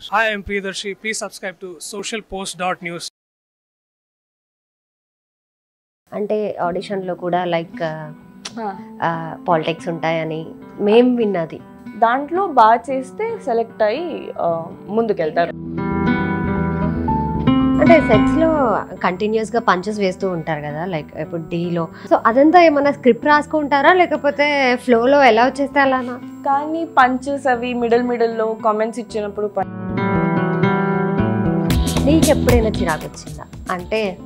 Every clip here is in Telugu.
Hi, I'm Priyadarshi. Please subscribe to socialpost.news. అంటే ఆడిషన్లో కూడా లైక్ పాలిటిక్స్ ఉంటాయని మేం విన్నది దాంట్లో బాగా చేస్తే సెలెక్ట్ అయ్యి ముందుకెళ్తారు అంటే సెట్స్లో కంటిన్యూస్గా పంచెస్ వేస్తూ ఉంటారు కదా లైక్ ఇప్పుడు డీలో సో అదంతా ఏమన్నా స్క్రిప్ట్ రాసుకుంటారా? లేకపోతే ఫ్లో లో ఎలా వచ్చేస్తే అలానా? కానీ పంచెస్ అవి మిడిల్ మిడిల్లో కామెంట్స్ ఇచ్చినప్పుడు నీకు ఎప్పుడైనా చిరాకు వచ్చిందా? అంటే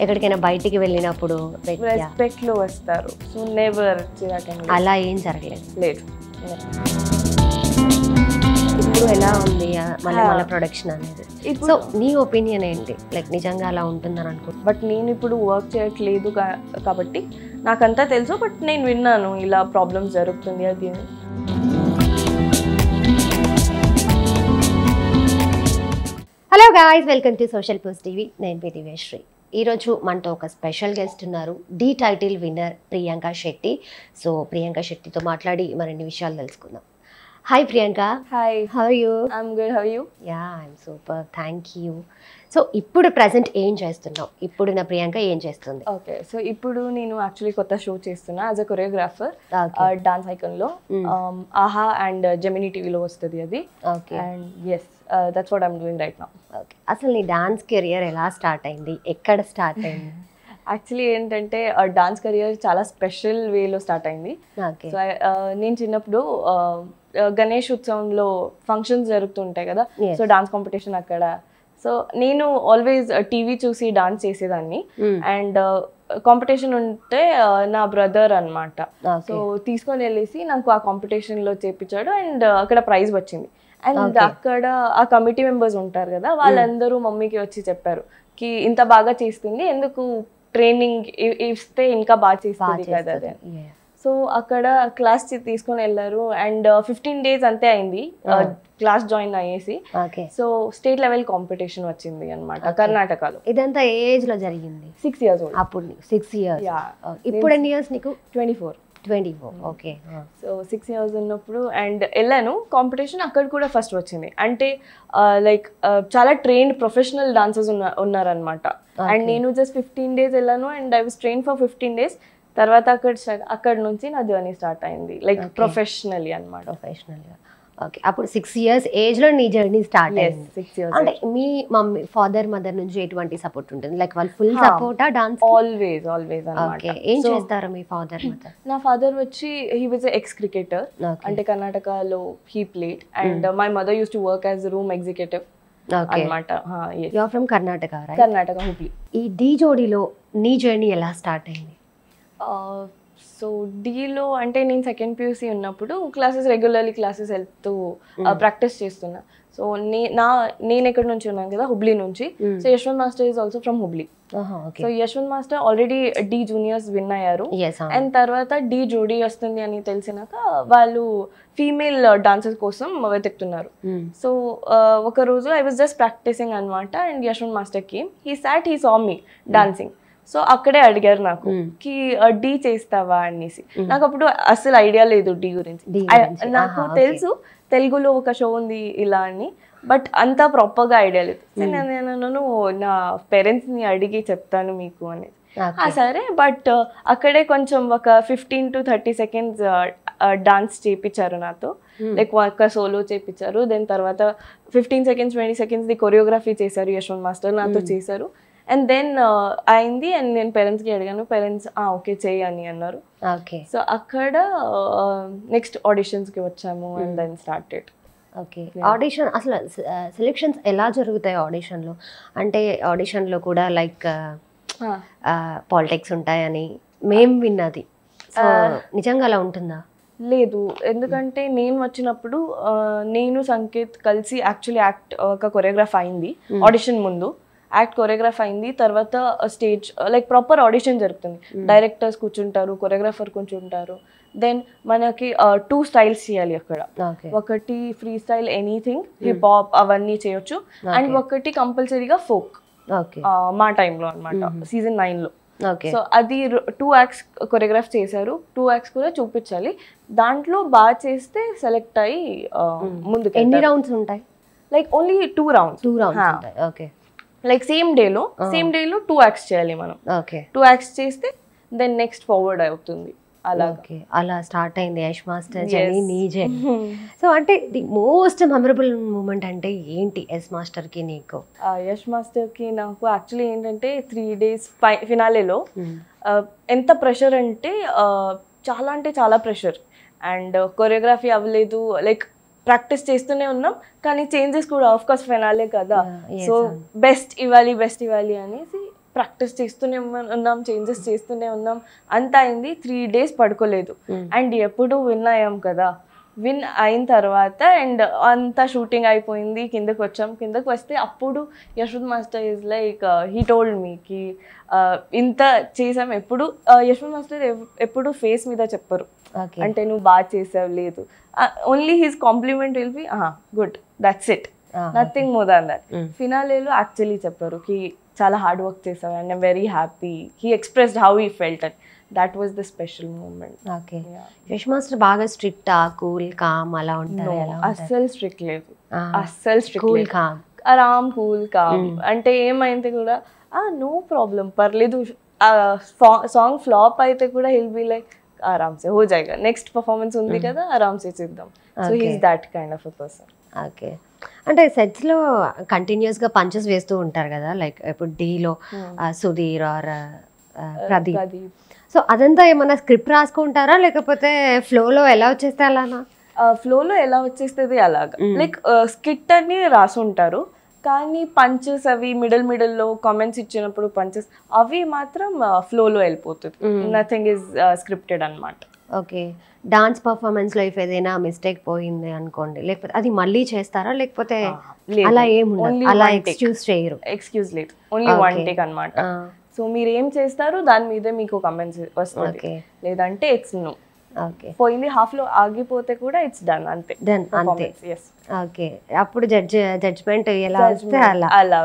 ఎక్కడికైనా బయటికి వెళ్ళినప్పుడు రెస్పెక్ట్లో వస్తారు. సో నెవర్ చిరాకండి అలా ఏం జరగలేదు. లేదు. ఎలా ఉంది మళ్ళీ. మళ్ళీ ప్రొడక్షన్ అనేది? ఇప్పుడు సో నీ ఒపీనియన్ ఏంటి? లైక్ నిజంగా అలా ఉంటుందని అనుకుంటున్నా. బట్ నేను ఇప్పుడు వర్క్ చేయట్లేదు కాబట్టి నాకంతా తెలుసు బట్ నేను విన్నాను ఇలా ప్రాబ్లమ్స్ జరుగుతుంది అది. Hello guys welcome to social post TV నేను పి దివ్యశ్రీ. ఈరోజు మనతో ఒక స్పెషల్ గెస్ట్ ఉన్నారు. Dhee title winner Priyanka Shetty. So Priyanka శెట్టితో మాట్లాడి మరిన్ని విషయాలు తెలుసుకుందాం. Hi Priyanka hi how you I'm good how you ya I'm super thank you so ఇప్పుడు ప్రజెంట్ ఏం చేస్తున్నావు? ఇప్పుడు నా ప్రియాంక ఏం చేస్తుంది? ఓకే సో ఇప్పుడు నేను యాక్చువల్లీ కొత్త షో చేస్తున్నా యాజ్ అ కొరియోగ్రాఫర్ డాన్స్ ఐకన్లో Mm. ఆహా అండ్ జెమినీ టీవీలో వస్తుంది అది. Okay and yes that's what I'm doing right నా ఓకే అసలు నీ డాన్స్ కెరియర్ ఎలా స్టార్ట్ అయింది? ఎక్కడ స్టార్ట్ అయింది? యాక్చువల్లీ ఏంటంటే డాన్స్ కెరియర్ చాలా స్పెషల్ వేలో స్టార్ట్ అయింది. సో నేను చిన్నప్పుడు గణేష్ ఉత్సవంలో ఫంక్షన్స్ జరుగుతుంటాయి కదా. సో డాన్స్ కాంపిటీషన్ అక్కడ. సో నేను ఆల్వేస్ టీవీ చూసి డాన్స్ చేసేదాన్ని. అండ్ కాంపిటీషన్ ఉంటే నా బ్రదర్ అన్నమాట. సో తీసుకొని వెళ్ళేసి నాకు ఆ కాంపిటీషన్లో చేపించాడు అండ్ అక్కడ ప్రైజ్ వచ్చింది. అండ్. అక్కడ ఆ కమిటీ మెంబర్స్ ఉంటారు కదా వాళ్ళందరూ మమ్మీకి వచ్చి చెప్పారు. కి ఇంత బాగా చేస్తుంది ఎందుకు ట్రైనింగ్ ఇస్తే ఇంకా బాగా చేస్తుంది కదా. సో అక్కడ క్లాస్ తీసుకొని వెళ్ళారు. అండ్ ఫిఫ్టీన్ డేస్ అంతే అయింది. క్లాస్ జాయిన్ అయ్యేసి. సో స్టేట్ లెవెల్ కాంపిటీషన్ వచ్చింది అనమాట కర్ణాటకలో. ఇదంతా ఏజ్లో జరిగింది? సిక్స్ ఇయర్స్ అప్పుడు సిక్స్ ఇయర్స్ ఇప్పుడు ఎన్ని ఇయర్స్ నీకు? Twenty four twenty four okay so six years ఉన్నప్పుడు అండ్ వెళ్ళాను. కాంపిటీషన్ అక్కడ కూడా ఫస్ట్ వచ్చింది. అంటే లైక్ చాలా ట్రైన్డ్ ప్రొఫెషనల్ డాన్సర్స్ ఉన్న ఉన్నారనమాట అండ్ నేను జస్ట్ ఫిఫ్టీన్ డేస్ వెళ్ళాను and I was train for fifteen days తర్వాత అక్కడ అక్కడ నుంచి నా జర్నీ స్టార్ట్ అయింది. లైక్ ప్రొఫెషనల్లీ అనమాట ప్రొఫెషనల్గా ఓకే అప్పుడు సిక్స్ ఇయర్స్ ఏజ్లో నీ జర్నీ స్టార్ట్ అయింది. సిక్స్ ఇయర్స్ అంటే మీ మమ్మీ ఫాదర్ మదర్ నుంచి ఎటువంటి సపోర్ట్ ఉంటుంది? లైక్ వాళ్ళు ఫుల్. సపోర్టా డాన్స్ ఆల్వేస్ ఆల్వేస్ ఓకే ఏం చేస్తారు మీ ఫాదర్ మదర్ నా ఫాదర్ వచ్చి హీ వాజ్ ఎక్స్ క్రికెటర్ అంటే కర్ణాటకలో he played and my mother use to work as room executive అనమాట you are from Karnataka Karnataka Hubli ఈ డీ జోడీలో నీ జర్నీ ఎలా స్టార్ట్ అయింది? సో డీలో అంటే నేను సెకండ్ పియూసీ ఉన్నప్పుడు క్లాసెస్ రెగ్యులర్లీ క్లాసెస్ వెళ్తూ ప్రాక్టీస్ చేస్తున్నా. సో నే నా నేను ఎక్కడి నుంచి ఉన్నాను కదా హుబ్లీ నుంచి. So Yashwant master is also from Hubli so Yashwant master already Dhee juniors win అయ్యారు. అండ్ తర్వాత డి జోడీ వస్తుంది అని తెలిసినాక వాళ్ళు ఫీమేల్ డాన్సర్స్ కోసం వెతుకుతున్నారు. సో ఒక రోజు ఐ వాజ్ జస్ట్ ప్రాక్టీసింగ్ అనమాట అండ్ యశ్వంత్ మాస్టర్కి he sat he saw me dancing so అక్కడే అడిగారు నాకు. కి డి చేస్తావా? అనేసి. నాకు అప్పుడు అసలు ఐడియా లేదు డి గురించి. నాకు. తెలుసు తెలుగులో ఒక షో ఉంది ఇలా అని బట్ అంత ప్రాపర్గా ఐడియా లేదు. నేను నా పేరెంట్స్ని అడిగి చెప్తాను మీకు అని ఆ, సరే బట్ అక్కడే కొంచెం ఒక fifteen to thirty seconds dance చేయించారు నాతో. లైక్ ఒక సోలో చేయించారు దెన్ తర్వాత fifteen seconds twenty seconds the choreography చేశారు యశ్వంత్ మాస్టర్ నాతో చేశారు. అండ్ దెన్ అయింది అండ్ నేను పేరెంట్స్కి అడిగాను పేరెంట్స్ ఓకే చేయి అని అన్నారు. ఓకే. సో అక్కడ నెక్స్ట్ ఆడిషన్స్కి వచ్చాము and then started okay. Audition అసలు సెలెక్షన్స్ ఎలా జరుగుతాయి ఆడిషన్లో అంటే ఆడిషన్లో కూడా లైక్ పాలిటిక్స్ ఉంటాయని మేం విన్నది. నిజంగా అలా ఉంటుందా? లేదు. ఎందుకంటే నేను వచ్చినప్పుడు నేను సంకేత్ కలిసి యాక్చువల్లీ యాక్ట్ ఒక కొరియోగ్రాఫ్ అయింది ఆడిషన్ ముందు. యాక్ట్ కొరియోగ్రాఫ్ అయింది తర్వాత స్టేజ్ లైక్ ప్రాపర్ ఆడిషన్ జరుగుతుంది. డైరెక్టర్స్ కూర్చుంటారు కొరియోగ్రాఫర్ కూర్చుంటారు. దెన్ మనకి టూ స్టైల్స్ చేయాలి అక్కడ. ఒకటి free style anything hip hop అవన్నీ చేయొచ్చు. అండ్ ఒకటి కంపల్సరీగా ఫోక్ మా టైంలో అనమాట సీజన్ నైన్లో సో అది టూ యాక్స్ కొరియోగ్రాఫ్ చేశారు. టూ యాక్స్ కూడా చూపించాలి. దాంట్లో బాగా చేస్తే సెలెక్ట్ అయ్యి ముందుకు ఎన్ని రౌండ్స్ ఉంటాయి? Like only two rounds two rounds okay like same డేలో సేమ్ డేలో టూ యాక్స్ చేయాలి మనం. ఓకే. టూ యాక్స్ చేస్తే దెన్ నెక్స్ట్ ఫార్వర్డ్ అవుతుంది. అలా ఓకే. అలా స్టార్ట్ అయింది యష్ మాస్టర్ జర్నీ నీ జర్నీ సో అంటే ది మోస్ట్ మెమరబుల్ మూమెంట్ అంటే ఏంటి ఎస్ మాస్టర్కి నీకు? యష్ మాస్టర్కి నాకు యాక్చువల్లీ ఏంటంటే త్రీ డేస్ ఫినాలేలో ఎంత ప్రెషర్ అంటే చాలా అంటే చాలా ప్రెషర్ అండ్ కొరియోగ్రఫీ అవ్వలేదు. లైక్ ప్రాక్టీస్ చేస్తూనే ఉన్నాం. కానీ చేంజెస్ కూడా ఆఫ్ కోర్స్ ఫినాలే కదా. సో. బెస్ట్ ఇవ్వాలి బెస్ట్ ఇవ్వాలి అనేసి ప్రాక్టీస్ చేస్తూనే ఉన్నా- ఉన్నాం చేంజెస్ చేస్తూనే ఉన్నాం. అంత అయింది త్రీ డేస్ పడుకోలేదు. అండ్ ఎప్పుడు విన్ అయ్యాం కదా. విన్ అయిన తర్వాత అండ్ అంతా షూటింగ్ అయిపోయింది కిందకు వచ్చాం. కిందకు వస్తే అప్పుడు Yashwant master is like he told మీకి ఇంత చేసాం ఎప్పుడు యశ్వంత్ మాస్టర్ ఎప్పుడు ఫేస్ మీద చెప్పరు. అంటే నువ్వు బాగా చేసావు లేదు. Only he's compliment will be good that's it nothing more than that ఫినాలేలో actually చెప్పారు కి చాలా హార్డ్ వర్క్ చేసావు and I'm very happy he expressed how he felt at that was the special moment okay Yash master బాగా స్ట్రిక్ట్ కూల్ కామ్ అలా ఉంటారు అస్సలు స్ట్రిక్ట్ లేదు. అస్సలు స్ట్రిక్ట్ కూల్ కామ్ ఆరామ్ కూల్ కామ్ అంటే ఏమైంది కూడా ఆ నో ప్రాబ్లం పర్లేదు. సాంగ్ ఫ్లాప్ అయితే కూడా హిల్ బి లైక్ ఆరామ్ సే హో జాయిగా నెక్స్ట్ పర్ఫార్మెన్స్ ఉంది కదా ఆరామ్ సే చేద్దాం so he's that kind of a person okay అంటే సెట్స్లో కంటిన్యూస్గా పంచెస్ వేస్తూ ఉంటారు కదా లైక్ ఇప్పుడు డీలో సుధీర్ ఆర్ ప్రదీప్. సో అదంతా ఏమన్నా స్క్రిప్ట్ రాసుకుంటారా? లేకపోతే ఫ్లోలో ఎలా వచ్చేస్తే అలానా? ఫ్లోలో ఎలా వచ్చేస్తుంది అలాగా. లైక్ స్కిట్ అని రాసి ఉంటారు కానీ పంచెస్ అవి మిడిల్ మిడిల్లో కామెంట్స్ ఇచ్చినప్పుడు పంచెస్ అవి మాత్రం ఫ్లోలో వెళ్ళిపోతుంది. నథింగ్ ఇస్ స్క్రిప్టెడ్ అన్నమాట. ఓకే. డాన్స్ పర్ఫార్మెన్స్లో ఇఫ్ ఏదైనా మిస్టేక్ పోయింది అనుకోండి. లేకపోతే అది మళ్ళీ చేస్తారా? లేకపోతే. అలా ఏముండదు. Only అలా. ఎక్స్క్యూజ్ చేయరు. ఎక్స్క్యూజ్ లేదు. Only one. టేక్ అన్నమాట. ఆ, సో మీరు ఏం చేస్తారు దాని మీదే మీకు కమెంట్స్ వస్తుంది. లేదంటే ఇట్స్ నో ఓకే పోయింది హాఫ్లో ఆగిపోతే కూడా ఇట్స్ డన్ అంతే. డన్ అంతే. ఓకే అప్పుడు జడ్జ్ జడ్జ్మెంట్ ఎలా వస్తే అలా. అలా.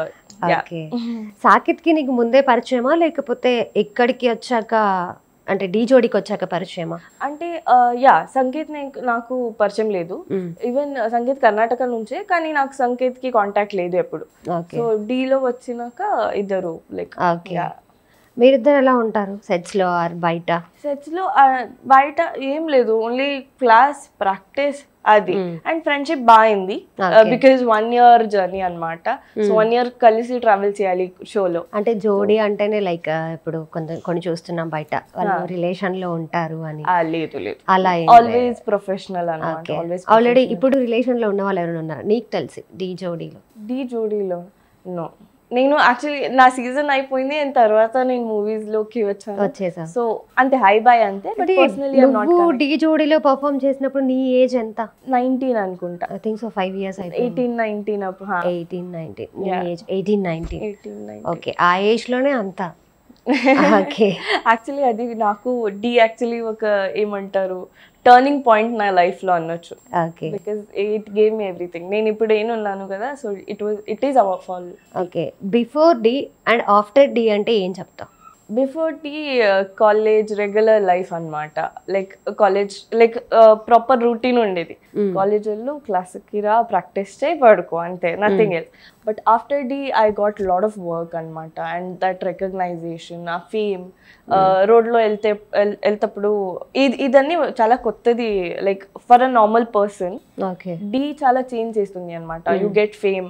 ఓకే సాకిత్కి నీకు ముందే పరిచయమా? లేకపోతే ఇక్కడికి వచ్చాక అంటే డీ జోడికి వచ్చాక పరిచయమా? అంటే యా సంగీత్ నే- నాకు పరిచయం లేదు. ఈవెన్ సంగీత్ కర్ణాటక నుంచే కానీ నాకు సంగీత్కి కాంటాక్ట్ లేదు ఎప్పుడు. సో డీలో వచ్చినాక ఇద్దరు లైక్ మీరిద్దరు ఎలా ఉంటారు? సెట్స్లో ఆర్ బయట? సెట్స్లో బయట ఏం లేదు. ఓన్లీ క్లాస్ ప్రాక్టీస్ అది. అండ్ ఫ్రెండ్షిప్ బాగుంది. బికాజ్ వన్ ఇయర్ జర్నీ అన్నమాట. సో వన్ ఇయర్ కలిసి ట్రావెల్ చేయాలి షోలో అంటే జోడీ అంటేనే లైక్ ఇప్పుడు కొంత కొన్ని చూస్తున్నాం బయట. వాళ్ళు రిలేషన్లో ఉంటారు అని. లేదు లేదు. అలా ఆల్వేస్ ప్రొఫెషనల్ ఆల్రెడీ ఇప్పుడు రిలేషన్లో ఉన్న వాళ్ళు ఎవరైనా ఉన్నారు? నీకు తెలిసి డీ జోడీలో. డి జోడీలో నో నేను యాక్చువల్లీ నా సీజన్ అయిపోయింది అండ్ తర్వాత నేను మూవీస్లోకి వచ్చాను. వచ్చేసా. సో అంతే హై బై అంతే బట్ పర్సనలీ నువ్వు డీ జోడీలో పర్ఫామ్ చేసినప్పుడు నీ ఏజ్ ఎంత? నైన్టీన్ అనుకుంటా. I think so five years అయిపోయింది. ఎయిటీన్ నైన్టీన్ అప్పుడు ఎయిటీన్ నైన్టీన్ నీ age eighteen nineteen eighteen nine okay ఆ ఏజ్లోనే అంత. యాక్చువల్లీ అది నాకు డి యాక్చువల్లీ ఒక ఏమంటారు టర్నింగ్ పాయింట్ నా లైఫ్లో అనొచ్చు. Because it gave me everything నేను ఇప్పుడు ఏనున్నాను కదా so it was it is our fall okay. Before Dhee and after Dhee అంటే ఏం చెప్తావు? Before Dhee college regular life అన్నమాట. Like college like proper routine ఉండేది. కాలేజీలో క్లాస్కి రా ప్రాక్టీస్ చేయి పడుకో అంతే nothing else but after Dhee I got lot of work అనమాట అండ్ దట్ రికగ్నైజేషన్ ఆ ఫేమ్ రోడ్లో వెళ్తే వెళ్తప్పుడు ఇది ఇదన్నీ చాలా కొత్తది. Like for a normal person okay Dhee చాలా చేంజ్ చేస్తుంది అనమాట you get fame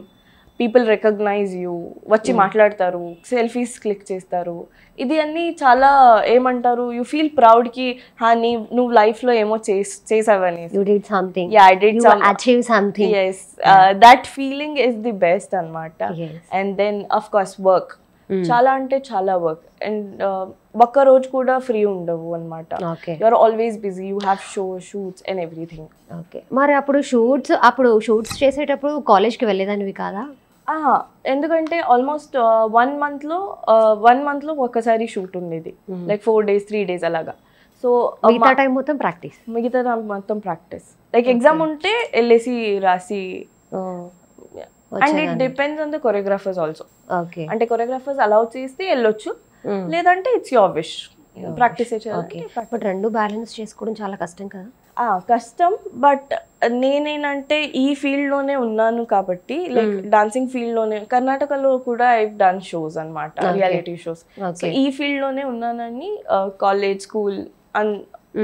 people recognise you వచ్చి మాట్లాడతారు సెల్ఫీస్ క్లిక్ చేస్తారు. ఇది అన్ని చాలా ఏమంటారు యూ ఫీల్ ప్రౌడ్కి హా నీ నువ్వు లైఫ్లో ఏమో చేస్ చేసావని that feeling is the best అనమాట. And then of course work చాలా అంటే చాలా వర్క్ అండ్ ఒక్క రోజు కూడా ఫ్రీ ఉండవు అనమాట you are always busy you have show shoots and everything okay మరి అప్పుడు షూట్స్ అప్పుడు షూట్స్ చేసేటప్పుడు కాలేజ్కి వెళ్ళేదానివి కాదా? ఎందుకంటే ఆల్మోస్ట్ వన్ మంత్లో వన్ మంత్లో ఒకసారి షూట్ ఉండేది. Like four days three days అలాగా. సో మిగతా టైం మొత్తం ప్రాక్టీస్ మిగతా దానికి మొత్తం ప్రాక్టీస్ లైక్ ఎగ్జామ్ ఉంటే వెళ్ళేసి రాసి and it depends on the choreographers also okay అంటే కొరియోగ్రాఫర్స్ అలౌ చేస్తే వెళ్ళొచ్చు. లేదంటే it's your wish practice okay but రెండు బ్యాలెన్స్ చేసుకోవడం చాలా కష్టం కదా. కష్టం బట్ నేనేనంటే ఈ ఫీల్డ్లోనే ఉన్నాను కాబట్టి లైక్ డాన్సింగ్ ఫీల్డ్లోనే కర్ణాటకలో కూడా ఐ డన్ షోస్ అన్నమాట రియాలిటీ షోస్ ఈ ఫీల్డ్లోనే ఉన్నానని కాలేజ్ స్కూల్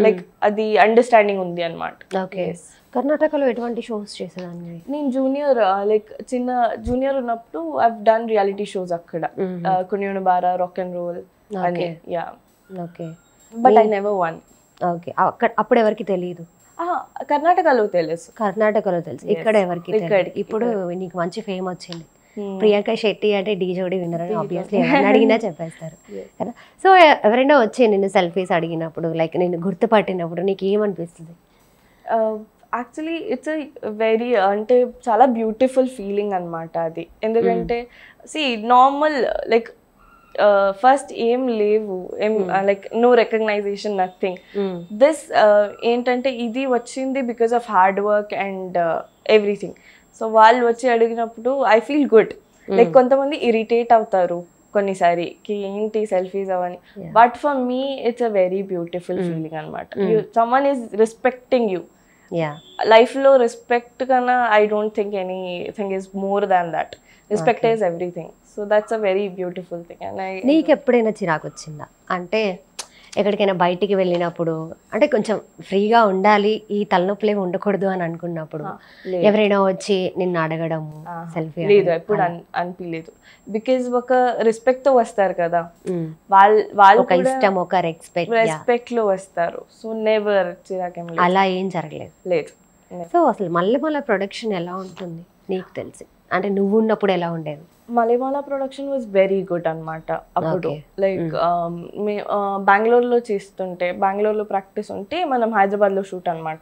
లైక్ అది అండర్స్టాండింగ్ ఉంది అనమాట ఓకే కర్ణాటకలో ఎటువంటి షోస్ చేసేదాన్ని? నేను జూనియర్ లైక్ చిన్న జూనియర్ ఉన్నప్పుడు ఐ డన్ రియాలిటీ షోస్ అక్కడ. Kuniyona Baara rock and roll అని ya okay but I never won okay. అక్కడ అప్పుడు ఎవరికి తెలియదు కర్ణాటకలో తెలుసు. కర్ణాటకలో తెలుసు. ఇక్కడ ఎవరికి ఇప్పుడు నీకు మంచి ఫేమ్ వచ్చింది. ప్రియాంక శెట్టి అంటే డీ జోడి విన్నర్ అని ఆబ్వియస్లీ ఎవరిని అడిగినా చెప్పేస్తారు. కదా? సో ఎవరైనా వచ్చి నిన్ను సెల్ఫీస్ అడిగినప్పుడు లైక్ నేను గుర్తుపట్టినప్పుడు నీకు ఏమనిపిస్తుంది? యాక్చువల్లీ ఇట్స్ వెరీ అంటే చాలా బ్యూటిఫుల్ ఫీలింగ్ అన్నమాట అది. ఎందుకంటే సి నార్మల్ లైక్ ఫస్ట్ ఏం లేవు. ఏం like no recognition nothing this ఏంటంటే ఇది వచ్చింది because of hard work and everything so వాళ్ళు వచ్చి అడిగినప్పుడు ఐ ఫీల్ గుడ్ లైక్ కొంతమంది ఇరిటేట్ అవుతారు కొన్నిసారి కి ఏంటి selfies Avani? But for me it's a very beautiful feeling అనమాట సమ్మన్ ఈస్ రెస్పెక్టింగ్ యూ లైఫ్లో రెస్పెక్ట్ కన్నా I don't think anything is more than that respect is everything so that's a very beautiful thing and I నీకు ఎప్పుడైనా చిరాకు వచ్చిందా? అంటే ఎక్కడికైనా బయటికి వెళ్ళినప్పుడు అంటే కొంచెం ఫ్రీగా ఉండాలి ఈ తలనొప్పులు ఉండకూడదు అని అనుకున్నప్పుడు ఎవరైనా వచ్చి నిన్ను అడగడము సెల్ఫీ లేదు ఎప్పుడు అన్- అనిపించలేదు బికాజ్ ఒక రెస్పెక్ట్తో వస్తారు కదా. వాళ్ళ వాళ్ళు ఒక ఇష్టం ఒక రెస్పెక్ట్ రెస్పెక్ట్లో వస్తారు. సో నెవర్ చిరాకేం. అలా ఏం జరగలేదు. లేదు. సో అసలు మళ్ళీ మళ్ళీ ప్రొడక్షన్ ఎలా ఉంటుంది? నీకు తెలిసి. అంటే నువ్వు ఉన్నప్పుడు ఎలా ఉండేది? Mallemala production was very good అన్నమాట అప్పుడు. లైక్ మే బెంగళూరులో చేస్తుంటే బెంగళూరులో ప్రాక్టీస్ ఉంటే మనం హైదరాబాద్లో షూట్ అన్నమాట.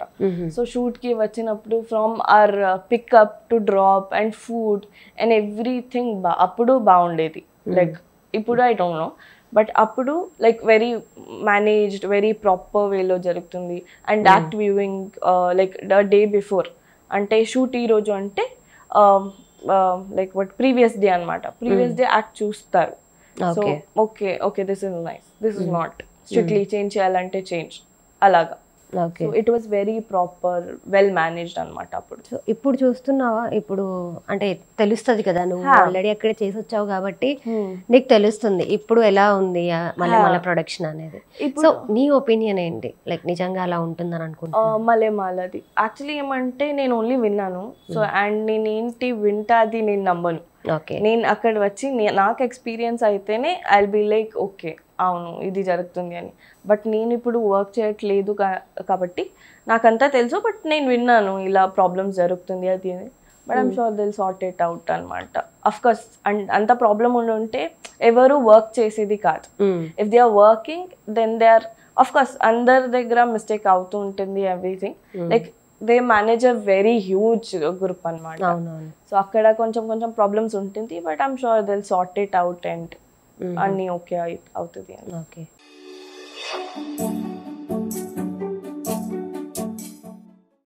సో షూట్కి వచ్చినప్పుడు from or pickup to drop and food and everything బా అప్పుడు బాగుండేది. లైక్ ఇప్పుడు ఐ డోంట్ నో బట్ అప్పుడు like very managed very proper వేలో జరుగుతుంది. And act viewing like day before అంటే షూట్ ఈ రోజు అంటే లైక్ వట్ ప్రీవియస్ డే అన్నమాట. ప్రీవియస్ డే యాక్ట్ చూస్తారు. So. Okay okay this is nice this is not strictly change చేయాలంటే చేంజ్ అలాగా. So it was very proper well managed అనమాట అప్పుడు. సో ఇప్పుడు చూస్తున్నావా? ఇప్పుడు అంటే తెలుస్తుంది కదా నువ్వు ఆల్రెడీ అక్కడే చేసి వచ్చావు కాబట్టి నీకు తెలుస్తుంది ఇప్పుడు ఎలా ఉంది మళ్ళీ మళ్ళీ ప్రొడక్షన్ అనేది. సో నీ ఒపీనియన్ ఏంటి? లైక్ నిజంగా అలా ఉంటుందని అనుకుంటా మలే మాలది యాక్చువల్లీ ఏమంటే నేను ఓన్లీ విన్నాను. సో అండ్ నేను ఏంటి వింటా అది నేను నమ్మను. నేను అక్కడ వచ్చి నాకు ఎక్స్పీరియన్స్ అయితేనే ఐ బి లైక్ ఓకే అవును ఇది జరుగుతుంది అని. బట్ నేను ఇప్పుడు వర్క్ చేయట్లేదు కాబట్టి నాకంతా తెలుసు బట్ నేను విన్నాను ఇలా ప్రాబ్లమ్స్ జరుగుతుంది అది అని but I'm sure they'll sort it out అనమాట అఫ్కోర్స్ అండ్ అంత ప్రాబ్లం ఉండి ఉంటే ఎవరు వర్క్ చేసేది కాదు. If they are working then they are of course అందరి దగ్గర మిస్టేక్ అవుతూ ఉంటుంది everything like they manage a very huge group అవునవును. సో అక్కడ కొంచెం కొంచెం ప్రాబ్లమ్స్ ఉంటుంది but I'm sure they'll sort it out and అన్నీ ఓకే అవుతుంది ఓకే